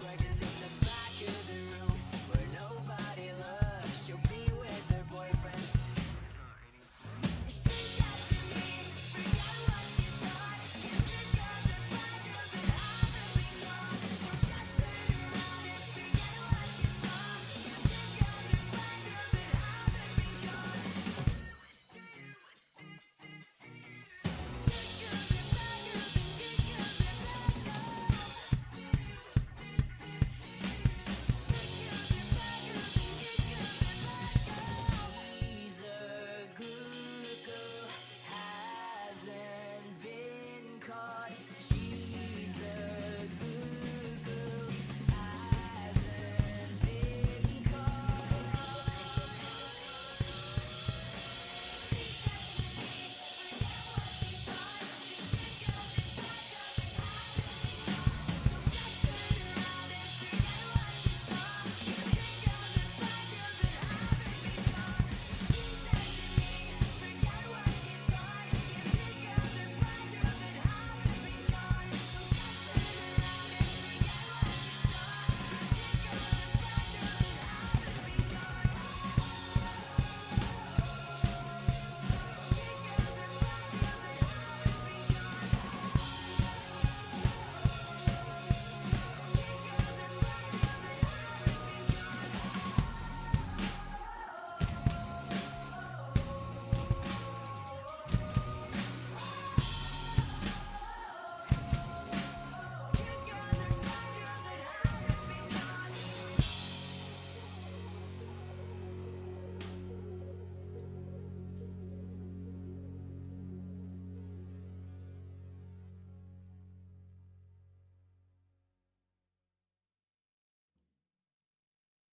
swag